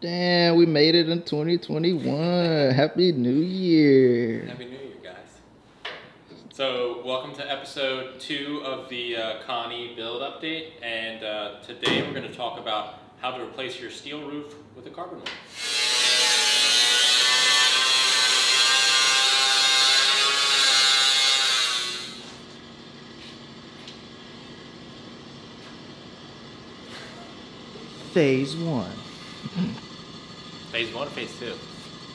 Damn, we made it in 2021. Happy New Year. Happy New Year, guys. So, welcome to episode two of the uh, Connie build update. And uh, today we're going to talk about how to replace your steel roof with a carbon one. Phase one. Phase one, phase two.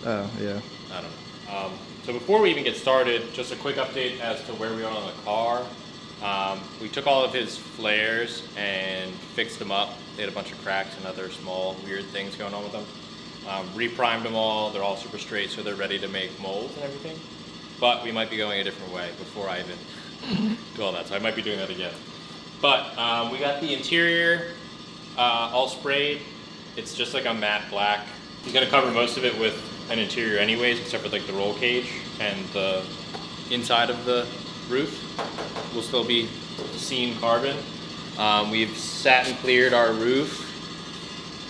Oh, yeah. I don't know. Um, so before we even get started, just a quick update as to where we are on the car. Um, we took all of his flares and fixed them up. They had a bunch of cracks and other small weird things going on with them. Um, reprimed them all. They're all super straight, so they're ready to make molds and everything. But we might be going a different way before I even do all that. So I might be doing that again. But um, we got the interior uh, all sprayed. It's just like a matte black. He's gonna cover most of it with an interior anyways, except for like the roll cage and the inside of the roof will still be seen carbon. Um, we've satin cleared our roof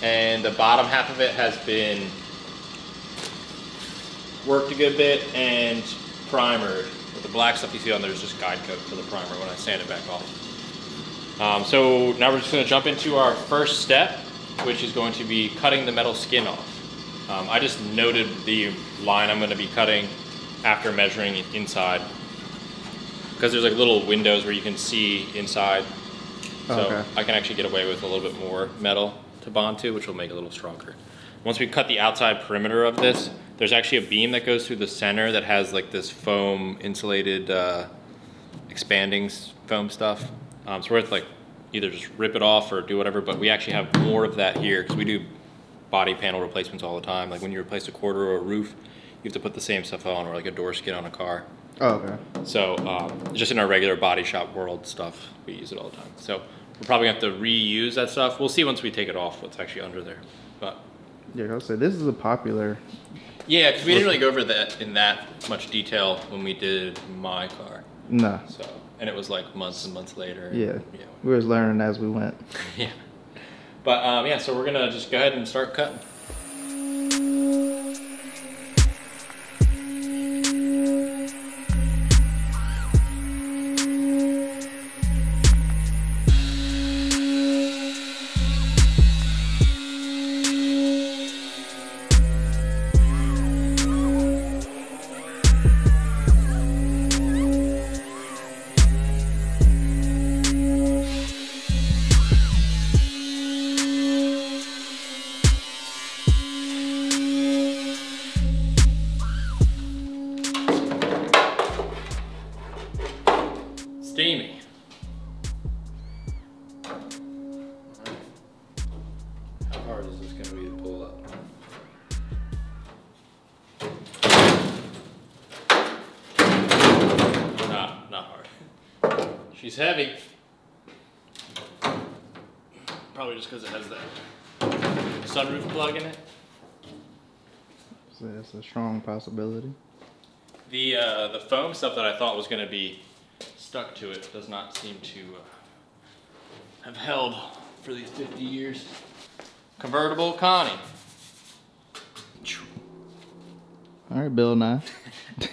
and the bottom half of it has been worked a good bit and primered. The black stuff you see on there is just guide coat for the primer when I sand it back off. Um, so now we're just going to jump into our first step, which is going to be cutting the metal skin off. Um, I just noted the line I'm going to be cutting after measuring inside because there's like little windows where you can see inside. So Okay. I can actually get away with a little bit more metal to bond to, which will make it a little stronger. Once we cut the outside perimeter of this, there's actually a beam that goes through the center that has like this foam insulated uh, expanding foam stuff. Um, so we're like either just rip it off or do whatever, but we actually have more of that here because we do body panel replacements all the time. Like when you replace a quarter or a roof, you have to put the same stuff on or like a door skin on a car. Oh, okay. So um, just in our regular body shop world stuff, we use it all the time. So we're probably gonna have to reuse that stuff. We'll see once we take it off what's actually under there. But Yeah, I'll say this is a popular. yeah, because we didn't really go over that in that much detail when we did my car. Nah. So and it was like months and months later. Yeah. Yeah. We was learning as we went. yeah. But um, yeah, so we're gonna just go ahead and start cutting. Hard. She's heavy. Probably just because it has that sunroof plug in it. So that's a strong possibility. The uh, the foam stuff that I thought was going to be stuck to it does not seem to uh, have held for these 50 years. Convertible Connie. All right, Bill Nye.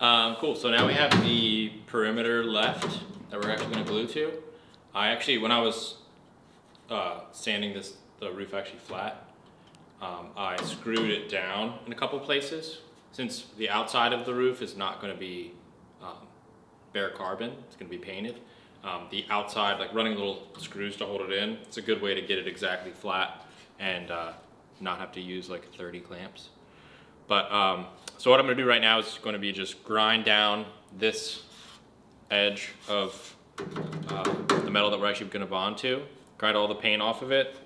Um, cool. So now we have the perimeter left that we're actually going to glue to. I actually, when I was uh, sanding this, the roof actually flat, um, I screwed it down in a couple places. Since the outside of the roof is not going to be um, bare carbon, it's going to be painted. Um, the outside, like running little screws to hold it in, it's a good way to get it exactly flat and uh, not have to use like 30 clamps. But um, so what I'm gonna do right now is going to be just grind down this edge of uh, the metal that we're actually gonna bond to, grind all the paint off of it,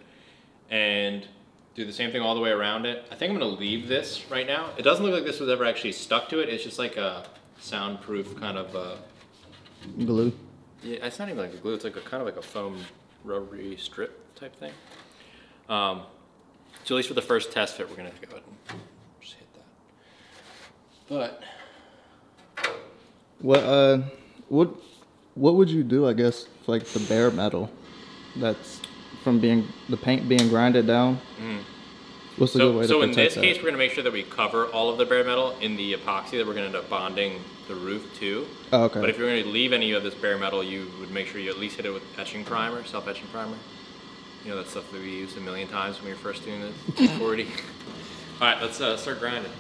and do the same thing all the way around it. I think I'm gonna leave this right now. It doesn't look like this was ever actually stuck to it. It's just like a soundproof kind of, uh, Glue. yeah, it's not even like a glue. It's like a kind of like a foam rubbery strip type thing. Um, so at least for the first test fit, we're gonna go ahead and just hit that. But What uh, what what would you do? I guess like the bare metal, that's from being the paint being grinded down. What's a So, good way so to in this that? case, we're gonna make sure that we cover all of the bare metal in the epoxy that we're gonna end up bonding the roof to. Oh, okay. But if you're gonna leave any of this bare metal, you would make sure you at least hit it with etching primer, self-etching primer. You know that stuff that we used a million times when we were first doing the 40. all right, let's uh, start grinding.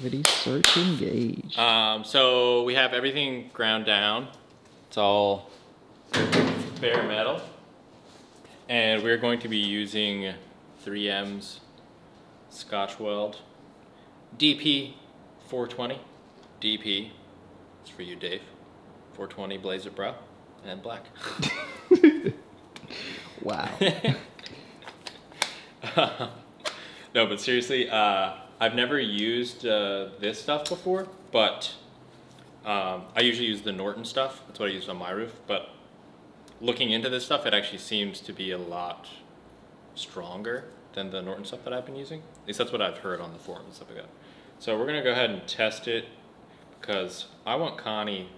Cavity search engage. Um, so we have everything ground down. It's all bare metal. And we're going to be using 3M's Scotch Weld DP 420. DP, it's for you, Dave. 420 Blazer Bro and black. wow. no, but seriously, uh, I've never used uh, this stuff before, but um, I usually use the Norton stuff. That's what I use on my roof. But looking into this stuff, it actually seems to be a lot stronger than the Norton stuff that I've been using. At least that's what I've heard on the forums and stuff like that. So we're gonna go ahead and test it because I want Connie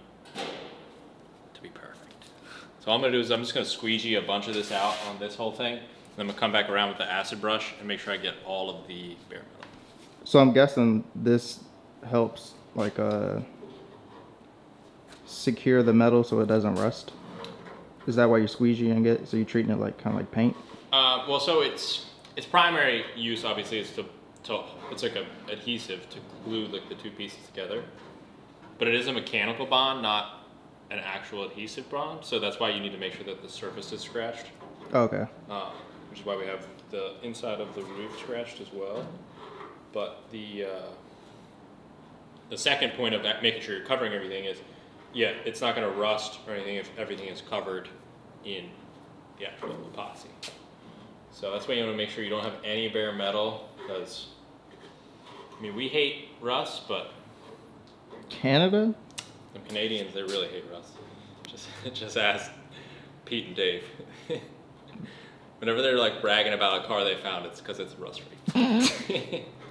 to be perfect. So all I'm gonna do is I'm just gonna squeegee a bunch of this out on this whole thing. And I'm gonna come back around with the acid brush and make sure I get all of the bare metal. So I'm guessing this helps like uh secure the metal so it doesn't rust. Is that why you're squeegeeing it? So you're treating it like kind of like paint? Uh, well, so its its primary use obviously is to, to it's like a adhesive to glue like the two pieces together, but it is a mechanical bond, not an actual adhesive bond. So that's why you need to make sure that the surface is scratched, Okay. uh, which is why we have the inside of the roof scratched as well. But the uh, the second point of making sure you're covering everything is, yeah, it's not going to rust or anything if everything is covered in the actual epoxy. So that's why you want to make sure you don't have any bare metal because, I mean, we hate rust, but Canada? the Canadians, they really hate rust. Just, just ask Pete and Dave. Whenever they're like bragging about a car they found, it's because it's rust free.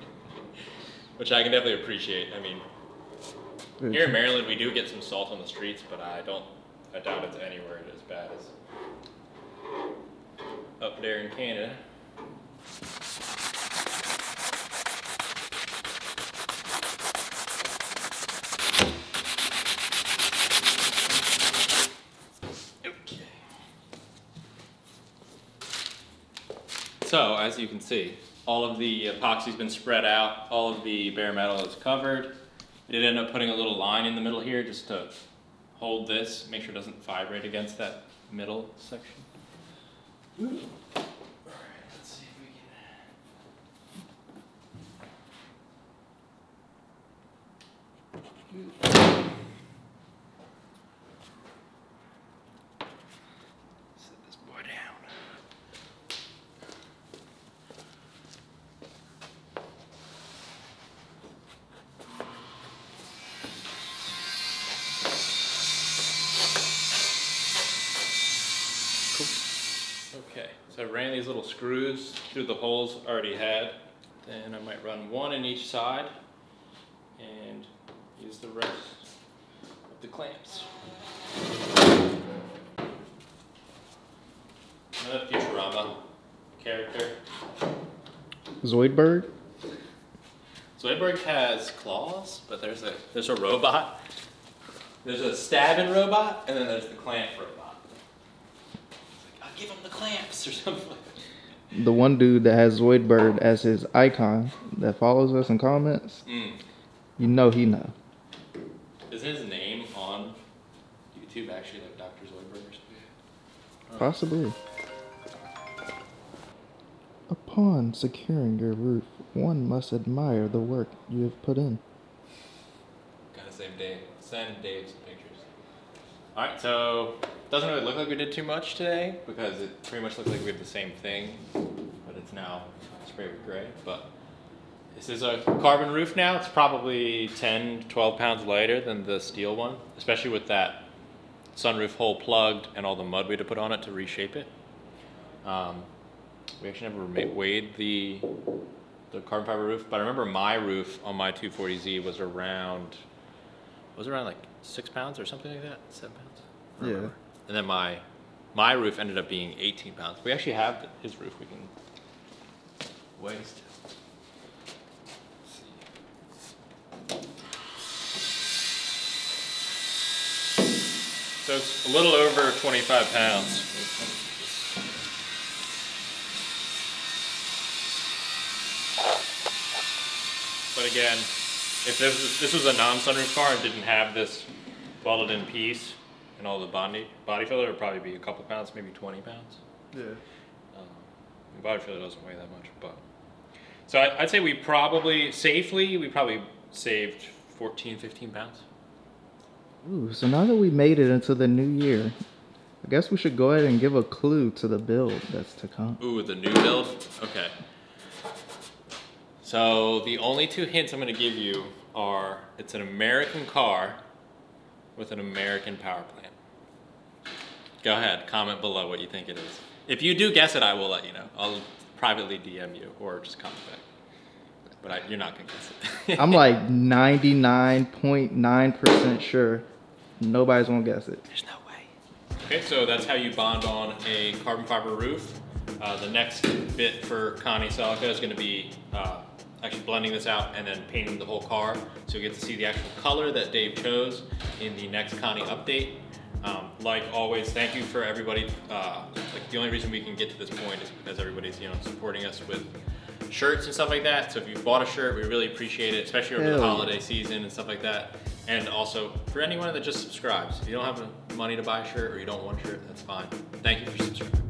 Which I can definitely appreciate. I mean, here in Maryland, we do get some salt on the streets, but I don't, I doubt it's anywhere as bad as up there in Canada. Okay. So, as you can see, all of the epoxy's been spread out, all of the bare metal is covered. I did end up putting a little line in the middle here just to hold this, make sure it doesn't vibrate against that middle section. Okay, so I ran these little screws through the holes I already had. Then I might run one in each side and use the rest of the clamps. Another Futurama character. Zoidberg? Zoidberg has claws, but there's a there's a robot. There's a stabbing robot, and then there's the clamp robot. It's like, I'll give him the clamps or something. like that. The one dude that has Zoidberg as his icon that follows us in comments, Mm. you know he know. Isn't his name on YouTube actually like Dr. Zoidberg or something? Possibly. Upon securing your roof, one must admire the work you have put in. Gotta save Dave. Send Dave some pictures. Alright, so doesn't really look like we did too much today because it pretty much looks like we have the same thing, but it's now sprayed with gray. But this is a carbon roof now. It's probably 10, 12 pounds lighter than the steel one, especially with that sunroof hole plugged and all the mud we had to put on it to reshape it. Um, we actually never weighed the the carbon fiber roof, but I remember my roof on my 240Z was around was around like six pounds or something like that, seven pounds. Yeah. And then my my roof ended up being 18 pounds. We actually have his roof. We can still. So it's a little over 25 pounds. But again, if this was, this was a non-sunroof car and didn't have this welded in piece and all the body, body filler, it would probably be a couple pounds, maybe 20 pounds. Yeah. Um, the body filler doesn't weigh that much, but. So I, I'd say we probably, safely, we probably saved 14, 15 pounds. Ooh, so now that we made it into the new year, I guess we should go ahead and give a clue to the build that's to come. Ooh, the new build? Okay. So the only two hints I'm gonna give you are it's an American car with an American power plant. Go ahead, comment below what you think it is. If you do guess it, I will let you know. I'll privately DM you or just comment back. But I, you're not gonna guess it. I'm like 99.9% sure nobody's gonna guess it. There's no way. Okay, so that's how you bond on a carbon fiber roof. Uh, the next bit for Connie Celica is going to be uh, actually blending this out and then painting the whole car. So you get to see the actual color that Dave chose in the next Connie update. Um, like always, thank you for everybody. Uh, like the only reason we can get to this point is because everybody's you know supporting us with shirts and stuff like that. So if you bought a shirt, we really appreciate it, especially over Hell the yeah. holiday season and stuff like that. And also for anyone that just subscribes, if you don't have the money to buy a shirt or you don't want a shirt, that's fine. Thank you for subscribing.